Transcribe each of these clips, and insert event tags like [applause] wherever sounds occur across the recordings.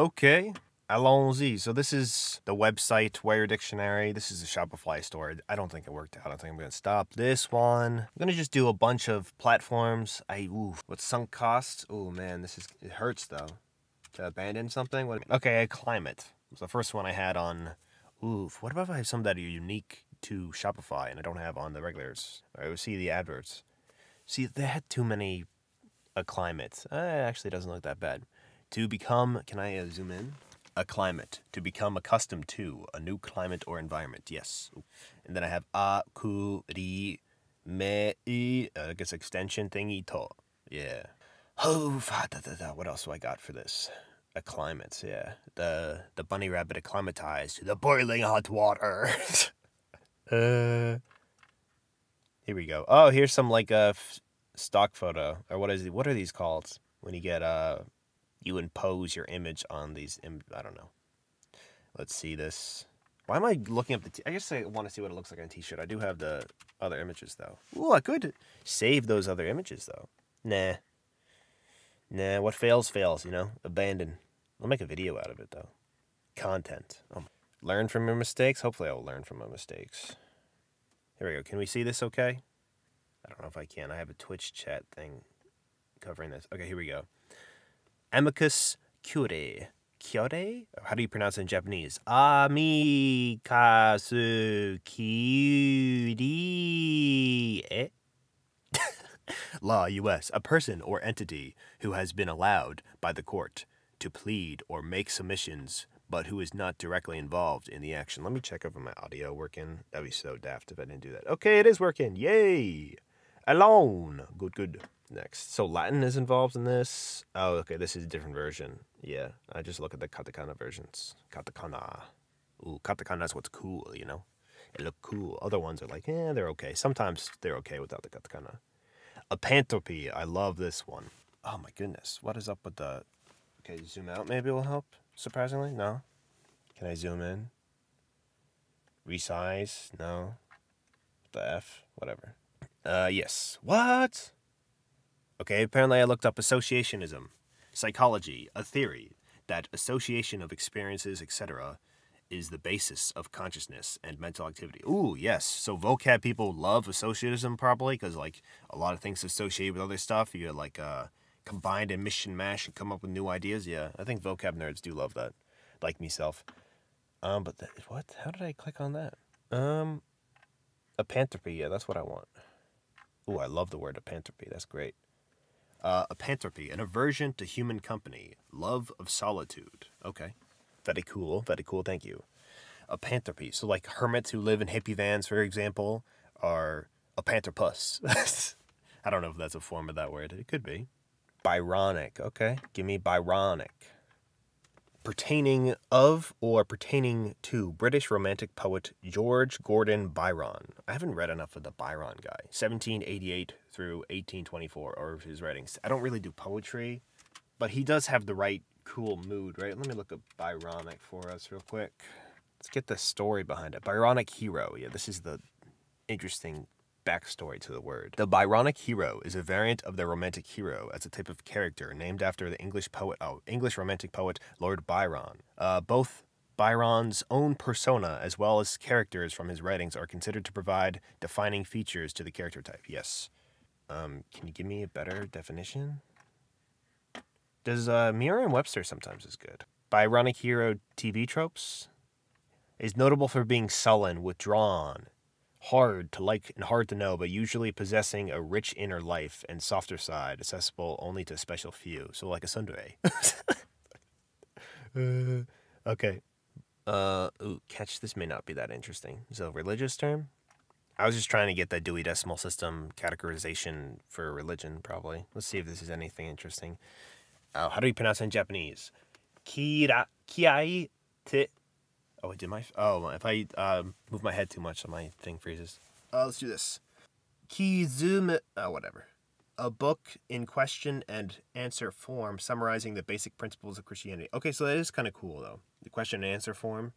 Okay, allons-y. So this is the website, Wear Your Dictionary. This is a Shopify store. I don't think it worked out. I think I'm to stop this one. I'm to just do a bunch of platforms. I, ooh, what sunk costs? Oh man, this is, it hurts though. To abandon something? What, okay, climate. It was the first one I had on, oof. What about if I have some that are unique to Shopify and I don't have on the regulars? I would see the adverts. See, they had too many a climate. Uh, it actually doesn't look that bad. To become, can I uh, zoom in? Acclimate. To become accustomed to a new climate or environment. Yes. And then I have a ku ri me i. Uh, I guess extension thingy to. Yeah. Oh, fa da da da. What else do I got for this? Acclimate. Yeah. The the bunny rabbit acclimatized to the boiling hot water. [laughs] uh. Here we go. Oh, here's some like a f- stock photo or what is it? What are these called when you get uh you impose your image on these. Im- I don't know. Let's see this. Why am I looking up the? T- I guess I want to see what it looks like on a T-shirt. I do have the other images though. Ooh, I could save those other images though. Nah. Nah. What fails fails. You know, abandon. I'll make a video out of it though. Content. Um, learn from your mistakes. Hopefully, I will learn from my mistakes. Here we go. Can we see this? Okay. I don't know if I can. I have a Twitch chat thing covering this. Okay, here we go. Amicus curiae. Curiae? How do you pronounce it in Japanese? Amikasu curiae. [laughs] Law, U.S. A person or entity who has been allowed by the court to plead or make submissions, but who is not directly involved in the action. Let me check if my audio working. That'd be so daft if I didn't do that. Okay, it is working. Yay! Alone. Good, good. Next. So Latin is involved in this. Oh, okay. This is a different version. Yeah. I just look at the katakana versions. Katakana. Ooh, katakana is what's cool, you know? It look cool. Other ones are like, eh, they're okay. Sometimes they're okay without the katakana. A Apanthropy. I love this one. Oh my goodness. What is up with the. Okay, zoom out maybe will help. Surprisingly? No? Can I zoom in? Resize? No? The F? Whatever. Uh, yes. What? Okay, apparently I looked up associationism, psychology, a theory that association of experiences, etc., is the basis of consciousness and mental activity. Ooh, yes. So vocab people love associatism probably because like a lot of things associated with other stuff. You like uh combined and mission mash and come up with new ideas. Yeah, I think vocab nerds do love that, like myself. Um, but that, what? How did I click on that? Um, apanthropy. Yeah, that's what I want. Ooh, I love the word apanthropy. That's great. Uh, apanthropy, an aversion to human company, love of solitude. Okay. Very cool. Very cool. Thank you. A Apanthropy. So, like hermits who live in hippie vans, for example, are a apantropus. [laughs] I don't know if that's a form of that word. It could be. Byronic. Okay. Give me Byronic. Pertaining of or pertaining to British Romantic poet George Gordon Byron. I haven't read enough of the Byron guy. 1788 through 1824, or of his writings. I don't really do poetry, but he does have the right cool mood, right? Let me look up Byronic for us real quick. Let's get the story behind it. Byronic hero. Yeah, this is the interesting backstory to the word. The Byronic hero is a variant of the romantic hero as a type of character named after the English poet, oh, English romantic poet Lord Byron. Uh, both Byron's own persona as well as characters from his writings are considered to provide defining features to the character type. Yes. Um, can you give me a better definition? Does uh, Merriam-Webster sometimes is good. Byronic hero TV tropes is notable for being sullen, withdrawn, hard to like and hard to know, but usually possessing a rich inner life and softer side, accessible only to a special few. So like a tsundere. [laughs] uh, okay. Uh, ooh, catch this may not be that interesting. So religious term. I was just trying to get the Dewey Decimal System categorization for religion, probably. Let's see if this is anything interesting. Uh, how do you pronounce it in Japanese? Kira, kiai te. Oh, did my. Oh, if I uh, move my head too much, my thing freezes. Uh, let's do this. Kizume. Oh, whatever. A book in question and answer form summarizing the basic principles of Christianity. Okay, so that is kind of cool, though. The question and answer form.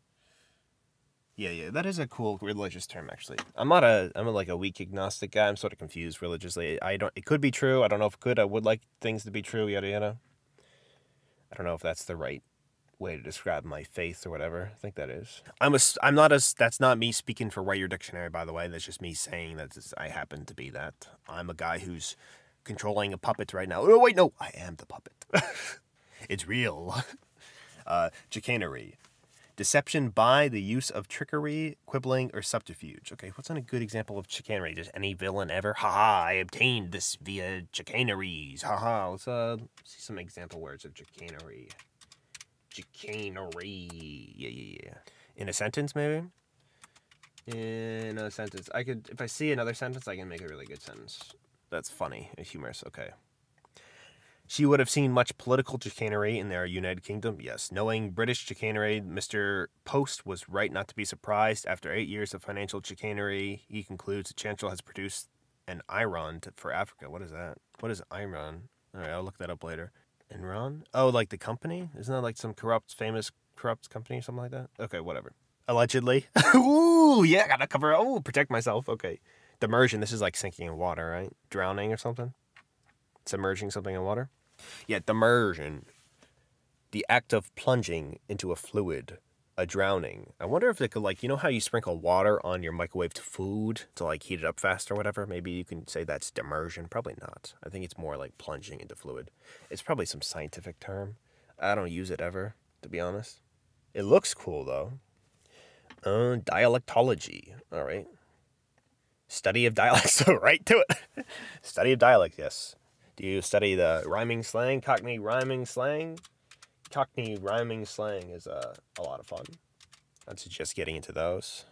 Yeah, yeah, that is a cool religious term, actually. I'm not a, I'm a, like a weak agnostic guy. I'm sort of confused religiously. I don't. It could be true. I don't know if it could. I would like things to be true. Yada yada. I don't know if that's the right way to describe my faith or whatever. I think that is. I'm a I'm not as. That's not me speaking for Wear Your Dictionary, by the way. That's just me saying that I happen to be that. I'm a guy who's controlling a puppet right now. Oh wait, no, I am the puppet. [laughs] it's real. [laughs] Uh, chicanery. Deception by the use of trickery, quibbling, or subterfuge. Okay, what's a good example of chicanery? Just any villain ever? Ha ha, I obtained this via chicaneries. Ha ha. let's uh see some example words of chicanery. Chicanery. Yeah, yeah, yeah. In a sentence, maybe? In a sentence. I could, if I see another sentence, I can make a really good sentence. That's funny, humorous, okay. She would have seen much political chicanery in their United Kingdom. Yes, knowing British chicanery, Mr. Post was right not to be surprised. After eight years of financial chicanery, he concludes the Chancellor has produced an Iron for Africa. What is that? What is Iron? All right, I'll look that up later. Enron? Oh, like the company? Isn't that like some corrupt, famous corrupt company or something like that? Okay, whatever. Allegedly. [laughs] Ooh, yeah, gotta cover. Oh, protect myself. Okay. Demersion. This is like sinking in water, right? Drowning or something. Submerging something in water. Yeah, demersion. The act of plunging into a fluid, a drowning. I wonder if they could like, you know how you sprinkle water on your microwaved food to like heat it up fast or whatever? Maybe you can say that's demersion. Probably not. I think it's more like plunging into fluid. It's probably some scientific term. I don't use it ever, to be honest. It looks cool though. Uh, dialectology. All right. Study of dialects. [laughs] So right to it. [laughs] study of dialects, Yes. Do you study the rhyming slang, Cockney rhyming slang? Cockney rhyming slang is uh, a lot of fun. I'd suggest getting into those.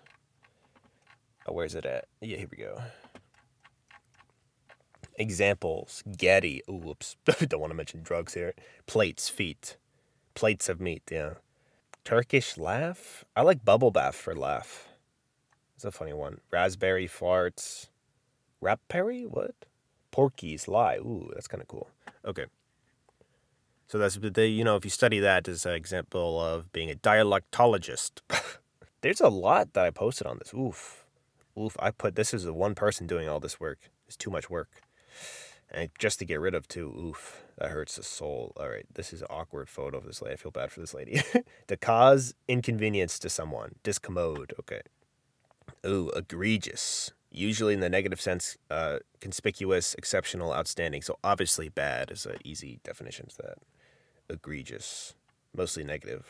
Oh, where's it at? Yeah, here we go. Examples: Getty. Ooh, whoops. [laughs] Don't want to mention drugs here. Plates, feet, plates of meat. Yeah. Turkish laugh. I like bubble bath for laugh. It's a funny one. Raspberry farts. Rapberry? What? Porky's lie. Ooh, that's kind of cool. Okay. So that's the you know if you study that as an example of being a dialectologist. [laughs] There's a lot that I posted on this. Oof, oof. I put this is a one person doing all this work. It's too much work, and just to get rid of too. Oof, that hurts the soul. All right, this is an awkward photo of this lady. I feel bad for this lady. [laughs] to cause inconvenience to someone. Discommode. Okay. Ooh, egregious. Usually in the negative sense, uh, conspicuous, exceptional, outstanding. So obviously bad is an easy definition to that. Egregious. Mostly negative.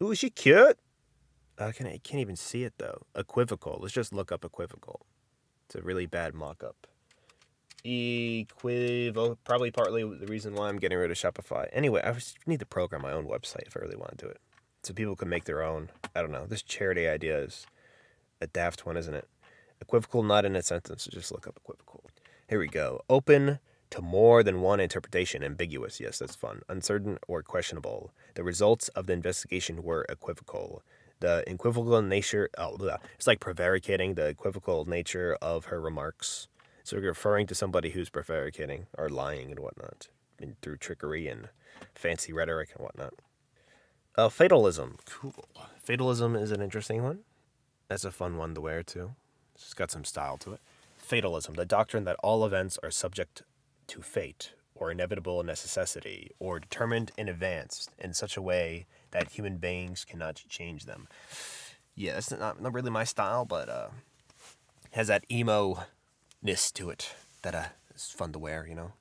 Ooh, is she cute? I can't, I can't even see it though. Equivocal. Let's just look up equivocal. It's a really bad mock up. Equivocal. Probably partly the reason why I'm getting rid of Shopify. Anyway, I need to program my own website if I really want to do it. So people can make their own. I don't know. This charity idea is a daft one, isn't it? Equivocal, not in a sentence. Just look up equivocal. Here we go. Open to more than one interpretation. Ambiguous. Yes, that's fun. Uncertain or questionable. The results of the investigation were equivocal. The equivocal nature. Oh, it's like prevaricating. The equivocal nature of her remarks. So we're referring to somebody who's prevaricating or lying and whatnot, I mean, through trickery and fancy rhetoric and whatnot. Uh, fatalism. Cool. Fatalism is an interesting one. That's a fun one to wear too. It's got some style to it. Fatalism, the doctrine that all events are subject to fate or inevitable necessity or determined in advance in such a way that human beings cannot change them. Yeah, that's not, not really my style, but uh, has that emo ness to it that uh, is fun to wear, you know.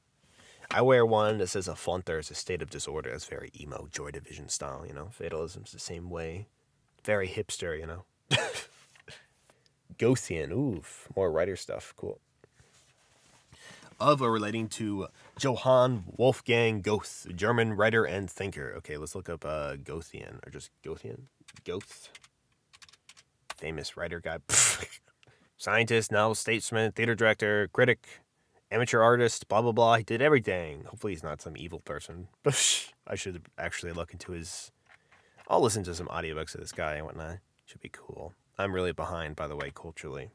I wear one that says a flaunter is a state of disorder. It's very emo, Joy Division style, you know. Fatalism's the same way. Very hipster, you know. [laughs] Goethean, oof, more writer stuff. Cool. Of or relating to Johann Wolfgang Goethe, German writer and thinker. Okay, let's look up uh, Goethean or just Goethean. Goethe, famous writer guy, [laughs] scientist, novel statesman, theater director, critic, amateur artist, blah blah blah. He did everything. Hopefully, he's not some evil person. [laughs] I should actually look into his. I'll listen to some audiobooks of this guy and whatnot. Should be cool. I'm really behind, by the way, culturally.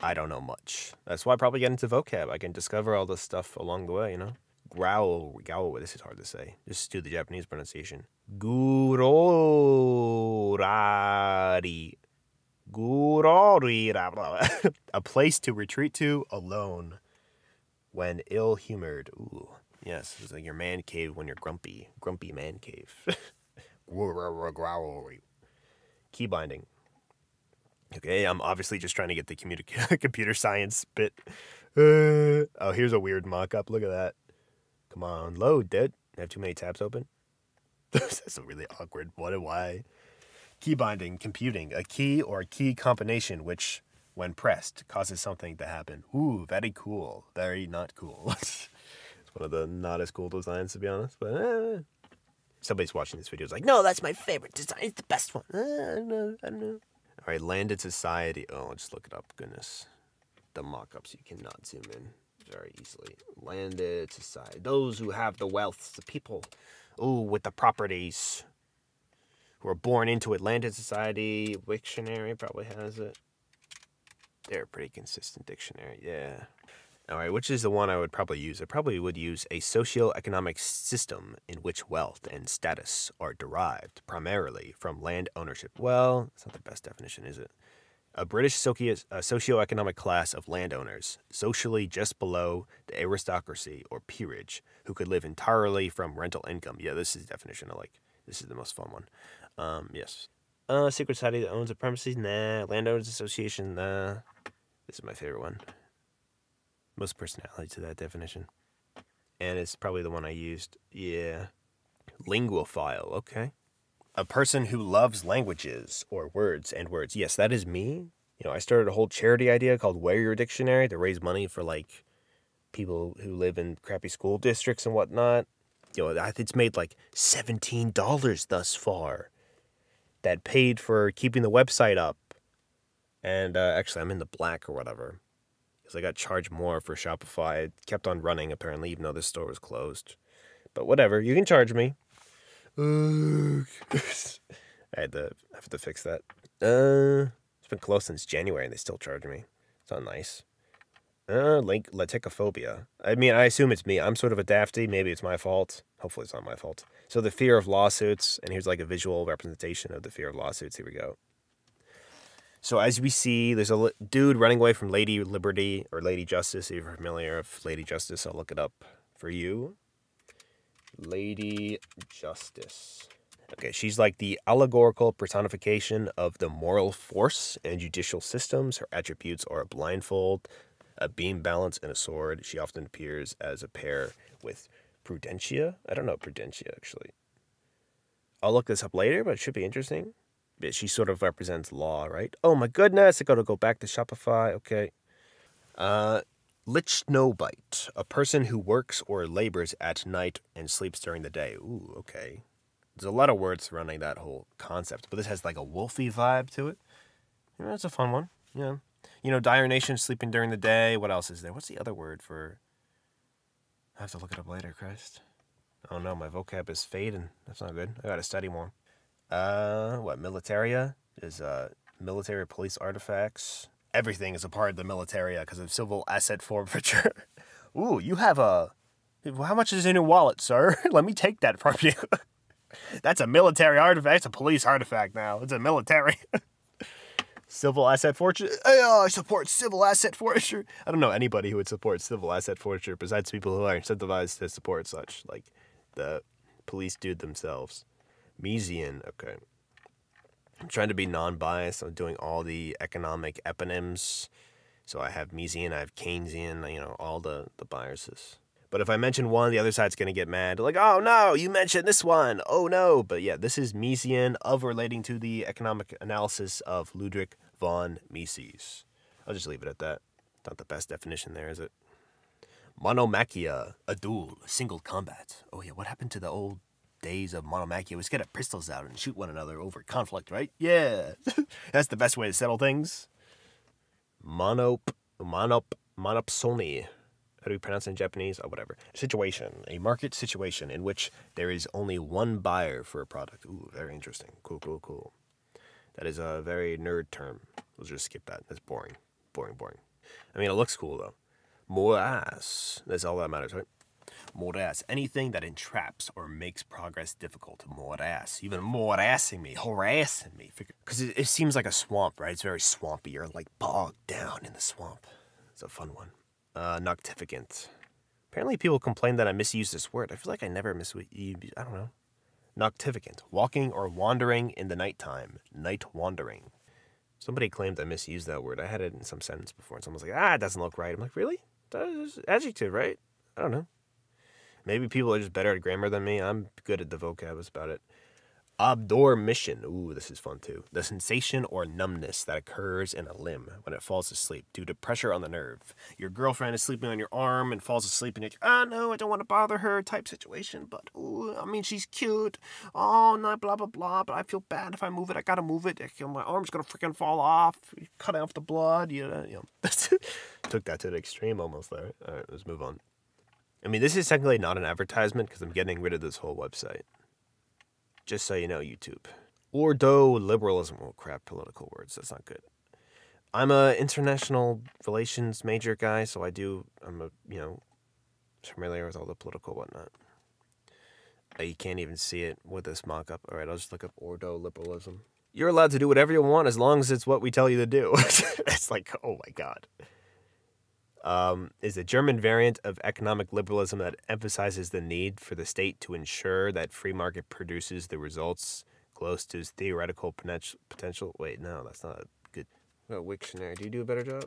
I don't know much. That's why I probably get into vocab. I can discover all this stuff along the way, you know? Growl, growl, this is hard to say. Just do the Japanese pronunciation. Gurorari. Gurori. [laughs] A place to retreat to alone when ill humored. Ooh, yes, it's like your man cave when you're grumpy. Grumpy man cave. [laughs] Growl. Key binding. Okay, I'm obviously just trying to get the computer [laughs] computer science bit. Uh, oh, here's a weird mock-up. Look at that. Come on, load, dude. I have too many tabs open. [laughs] That's a really awkward. What and why? Key binding, computing, a key or a key combination which, when pressed, causes something to happen. Ooh, very cool. Very not cool. [laughs] it's one of the not as cool designs, to be honest. But eh. somebody's watching this video is like, no, that's my favorite design. It's the best one. Eh, I don't know. I don't know. All right, landed society. Oh, I'll just look it up. Goodness, the mock-ups you cannot zoom in very easily. Landed society. Those who have the wealth, the people, ooh, with the properties who are born into it. Landed Society Wiktionary probably has it. They're a pretty consistent dictionary, yeah. All right, which is the one I would probably use? I probably would use a socio-economic system in which wealth and status are derived primarily from land ownership. Well, it's not the best definition, is it? A British socio-economic class of landowners, socially just below the aristocracy or peerage, who could live entirely from rental income. Yeah, this is the definition I like. This is the most fun one. Um, yes. Uh, secret society that owns a premises? Nah. Landowners Association? Nah. This is my favorite one. Most personality to that definition. And it's probably the one I used. Yeah. Linguaphile. Okay. A person who loves languages or words and words. Yes, that is me. You know, I started a whole charity idea called Wear Your Dictionary to raise money for like people who live in crappy school districts and whatnot. You know, I it's made like $17 thus far that paid for keeping the website up. And uh, actually, I'm in the black or whatever because I got charged more for Shopify. It kept on running apparently, even though the store was closed. But whatever, you can charge me. [laughs] I had to I have to fix that. Uh, it's been closed since January, and they still charge me. It's not nice. Uh, link liticaphobia. I mean, I assume it's me. I'm sort of a dafty. Maybe it's my fault. Hopefully, it's not my fault. So the fear of lawsuits, and here's like a visual representation of the fear of lawsuits. Here we go. So as we see, there's a dude running away from Lady Liberty or Lady Justice. If you're familiar with Lady Justice, I'll look it up for you. Lady Justice. Okay, she's like the allegorical personification of the moral force and judicial systems. Her attributes are a blindfold, a beam balance, and a sword. She often appears as a pair with Prudentia. I don't know Prudentia actually. I'll look this up later, but it should be interesting. She sort of represents law, right? Oh my goodness, I gotta go back to Shopify. Okay. Uh, Lychnobite, a person who works or labors at night and sleeps during the day. Ooh, okay. There's a lot of words surrounding that whole concept, but this has like a wolfy vibe to it. Yeah, that's a fun one. Yeah. You know, Diurnation sleeping during the day. What else is there? What's the other word for I have to look it up later, Christ. Oh no, my vocab is fading. That's not good. I gotta study more. Uh, what, militaria? Is, uh, military police artifacts. Everything is a part of the militaria because of civil asset forfeiture. [laughs] Ooh, you have a... How much is in your wallet, sir? [laughs] Let me take that from you. [laughs] That's a military artifact. It's a police artifact now. It's a military. civil asset forfeiture. Oh, I support civil asset forfeiture. I don't know anybody who would support civil asset forfeiture besides people who are incentivized to support such, like the police dude themselves. Misesian, okay. I'm trying to be non-biased. I'm doing all the economic eponyms. So I have Misesian, I have Keynesian, you know, all the, the biases. But if I mention one, the other side's going to get mad. Like, oh no, you mentioned this one. Oh no. But yeah, this is Misesian of relating to the economic analysis of Ludwig von Mises. I'll just leave it at that. Not the best definition there, is it? Monomachia, a duel, a single combat. Oh yeah, what happened to the old days of monomachia? Let's get our pistols out and shoot one another over conflict, right? Yeah, [laughs] that's the best way to settle things. Monop, monop, monopsony how do we pronounce it in Japanese? Oh, whatever. Situation, a market situation in which there is only one buyer for a product. Ooh, very interesting. Cool, cool, cool. That is a very nerd term. We'll just skip that. That's boring. Boring, boring. I mean, it looks cool, though. Morass. That's all that matters, right? Morass. Anything that entraps or makes progress difficult. Morass. Even morassing me, harassing me. Because it, it seems like a swamp, right? It's very swampy. You're like bogged down in the swamp. It's a fun one uh, noctivagant. Apparently, people complain that I misuse this word. I feel like I never misuse. I don't know. Noctivagant, walking or wandering in the nighttime. Night wandering. Somebody claimed I misused that word. I had it in some sentence before, and someone's like, ah, it doesn't look right. I'm like, really? That's adjective, right? I don't know. Maybe people are just better at grammar than me. I'm good at the vocab it's about it. Obdormition. Ooh, this is fun too. The sensation or numbness that occurs in a limb when it falls asleep due to pressure on the nerve. Your girlfriend is sleeping on your arm and falls asleep, and you're like, oh no, I don't want to bother her type situation, but ooh, I mean, she's cute. Oh, no, blah, blah, blah, but I feel bad if I move it. I gotta move it. My arm's gonna freaking fall off. Cut off the blood. You know, you know. [laughs] Took that to the extreme almost there. All right, let's move on. I mean, this is technically not an advertisement because I'm getting rid of this whole website. Just so you know, YouTube. Ordo liberalism. Oh, crap, political words. That's not good. I'm a international relations major guy, so I do, I'm a, you know, familiar with all the political whatnot. Uh, you can't even see it with this mock-up. All right, I'll just look up Ordo liberalism. You're allowed to do whatever you want as long as it's what we tell you to do. [laughs] it's like, oh my god um, is a German variant of economic liberalism that emphasizes the need for the state to ensure that free market produces the results close to its theoretical potential. Wait, no, that's not a good. Well, Wiktionary, do you do a better job?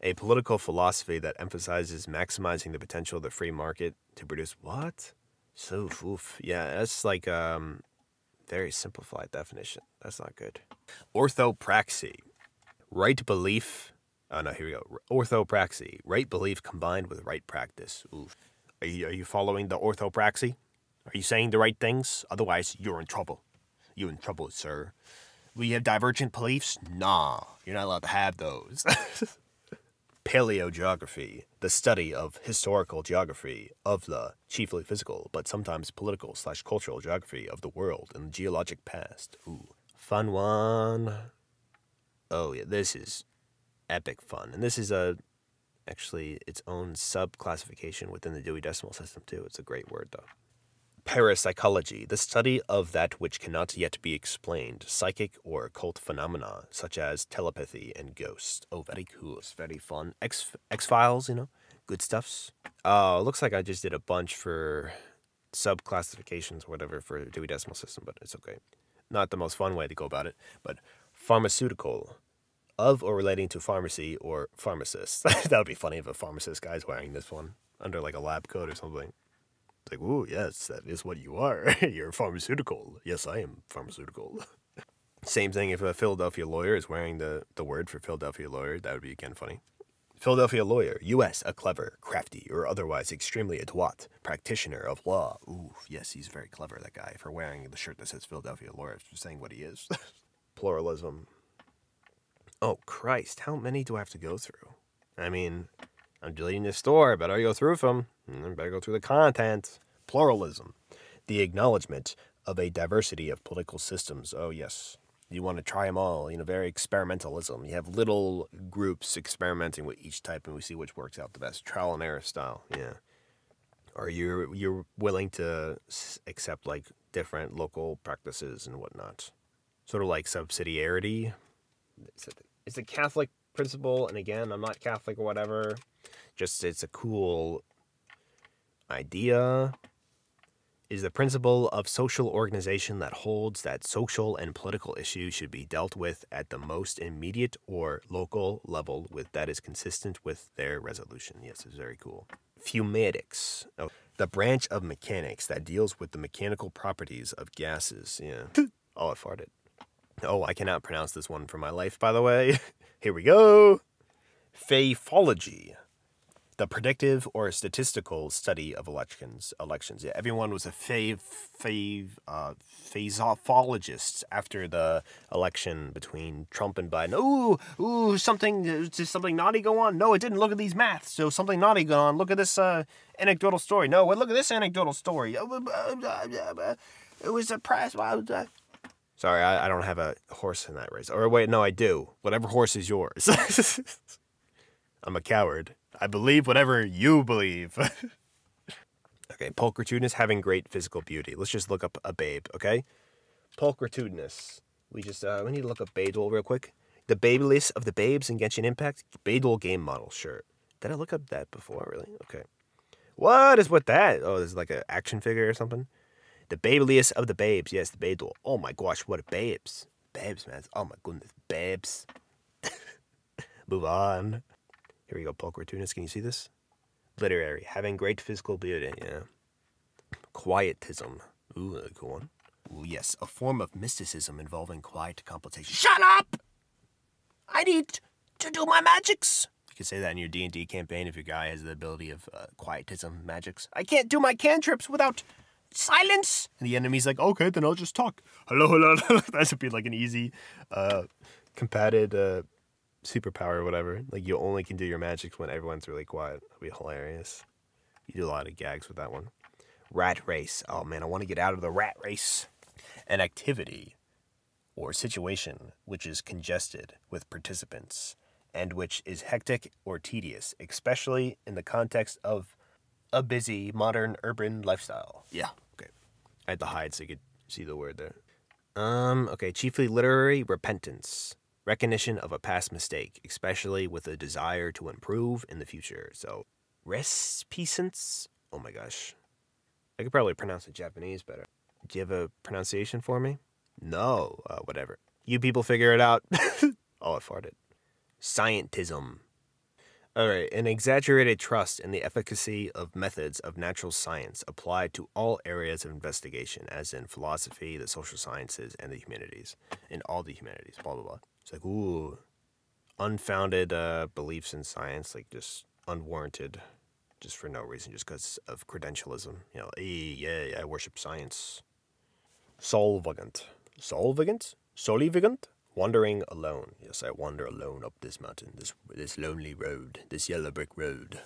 A political philosophy that emphasizes maximizing the potential of the free market to produce what? So, oof. Yeah, that's like um, very simplified definition. That's not good. Orthopraxy, right belief Oh no, here we go. Orthopraxy, right belief combined with right practice. Oof. Are you, are you following the orthopraxy? Are you saying the right things? Otherwise, you're in trouble. You're in trouble, sir. We have divergent beliefs? Nah, you're not allowed to have those. [laughs] Paleogeography, the study of historical geography of the chiefly physical, but sometimes political slash cultural geography of the world in the geologic past. Ooh, fun one. Oh yeah, this is epic fun. And this is a actually its own sub classification within the Dewey Decimal System too. It's a great word though. Parapsychology, the study of that which cannot yet be explained, psychic or occult phenomena such as telepathy and ghosts. Oh, very cool. It's very fun. X X Files, you know, good stuffs. Uh, looks like I just did a bunch for sub classifications, whatever, for Dewey Decimal System, but it's okay. Not the most fun way to go about it, but pharmaceutical, of or relating to pharmacy or pharmacist. [laughs] that would be funny if a pharmacist guy's wearing this one under like a lab coat or something. It's like, ooh, yes, that is what you are. [laughs] You're pharmaceutical. Yes, I am pharmaceutical. [laughs] Same thing if a Philadelphia lawyer is wearing the, the word for Philadelphia lawyer, that would be again funny. Philadelphia lawyer, U.S., a clever, crafty, or otherwise extremely adroit practitioner of law. Ooh, yes, he's very clever, that guy, for wearing the shirt that says Philadelphia lawyer, saying what he is. Pluralism, Oh, Christ, how many do I have to go through? I mean, I'm deleting this store. Better go through them. Better go through the content. Pluralism. The acknowledgement of a diversity of political systems. Oh, yes. You want to try them all. You know, very experimentalism. You have little groups experimenting with each type and we see which works out the best. Trial and error style. Yeah. Or you're, you're willing to accept like different local practices and whatnot. Sort of like subsidiarity. It's a Catholic principle, and again, I'm not Catholic or whatever. Just it's a cool idea. Is the principle of social organization that holds that social and political issues should be dealt with at the most immediate or local level with that is consistent with their resolution. Yes, it's very cool. Pneumatics. Oh, the branch of mechanics that deals with the mechanical properties of gases. Yeah. [laughs] oh, I farted. Oh, I cannot pronounce this one for my life, by the way. [laughs] Here we go. Psephology. The predictive or statistical study of elections. Elections. Yeah, everyone was a fav, fav, uh, after the election between Trump and Biden. Ooh, ooh, something, uh, did something naughty go on? No, it didn't. Look at these maths. So something naughty go on. Look at this uh, anecdotal story. No, look at this anecdotal story. Uh, uh, it was a press. Sorry, I, I don't have a horse in that race. Or wait, no, I do. Whatever horse is yours. [laughs] I'm a coward. I believe whatever you believe. [laughs] okay, pulchritudinous, having great physical beauty. Let's just look up a babe, okay? Pulchritudinous. We just, uh, we need to look up Beidou real quick. The babyless of the babes in Genshin Impact. Beidou game model, sure. Did I look up that before, really? Okay. What is with that? Oh, this is like an action figure or something? The babeliest of the babes. Yes, the babes. Oh my gosh, what a babes. Babes, man. Oh my goodness, babes. [laughs] Move on. Here we go, Pulchritudinous. Can you see this? Literary. Having great physical beauty. Yeah. Quietism. Ooh, a cool one. Ooh, yes. A form of mysticism involving quiet contemplation. Shut up! I need to do my magics. You can say that in your D&D campaign if your guy has the ability of uh, quietism magics. I can't do my cantrips without silence. And the enemy's like, okay, then I'll just talk. Hello, hello. [laughs] hello. that would be like an easy, uh, combated uh, superpower or whatever. Like you only can do your magics when everyone's really quiet. That'd be hilarious. You do a lot of gags with that one. Rat race. Oh man, I want to get out of the rat race. An activity or situation which is congested with participants and which is hectic or tedious, especially in the context of a busy modern urban lifestyle. Yeah. I had to hide so you could see the word there. Um, okay, chiefly literary repentance, recognition of a past mistake, especially with a desire to improve in the future. So, respicency. Oh my gosh. I could probably pronounce it Japanese better. Do you have a pronunciation for me? No, uh, whatever. You people figure it out. [laughs] oh, I farted. Scientism. All right, an exaggerated trust in the efficacy of methods of natural science applied to all areas of investigation, as in philosophy, the social sciences, and the humanities. In all the humanities, blah, blah, blah. It's like, ooh, unfounded uh, beliefs in science, like just unwarranted, just for no reason, just because of credentialism. You know, hey, yeah, I worship science. Solvagant. Solvagant? Solivagant? Wandering alone. Yes, I wander alone up this mountain, this this lonely road, this yellow brick road.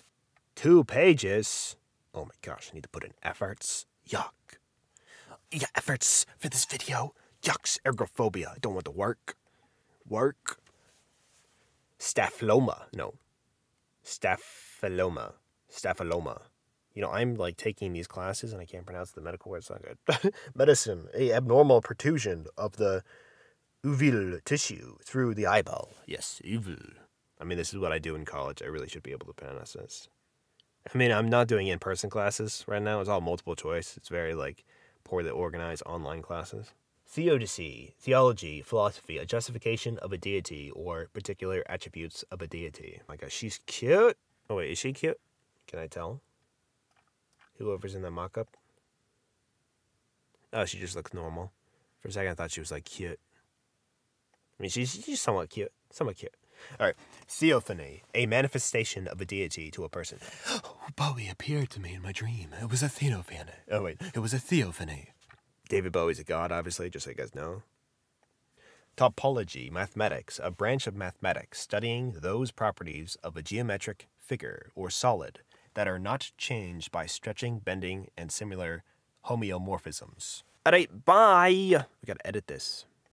Two pages. Oh my gosh, I need to put in efforts. Yuck. Yeah, efforts for this video. Yucks, ergophobia. I don't want to work. Work. Staphyloma. No. Staphyloma. Staphyloma. You know, I'm like taking these classes and I can't pronounce the medical word. It's not good. [laughs] Medicine. A abnormal protrusion of the uvule tissue through the eyeball. Yes, uvule. I mean, this is what I do in college. I really should be able to pronounce this. I mean, I'm not doing in person classes right now. It's all multiple choice. It's very like poorly organized online classes. Theodicy, theology, philosophy, a justification of a deity or particular attributes of a deity. My gosh, she's cute. Oh wait, is she cute? Can I tell? Whoever's in the mock-up. Oh, she just looks normal. For a second, I thought she was like cute. I mean, she's, she's somewhat cute. Somewhat cute. All right. Theophany, a manifestation of a deity to a person. [gasps] Bowie appeared to me in my dream. It was a theophany. Oh, wait. It was a theophany. David Bowie's a god, obviously, just so you guys know. Topology, mathematics, a branch of mathematics studying those properties of a geometric figure or solid that are not changed by stretching, bending, and similar homeomorphisms. All right, bye. We gotta edit this.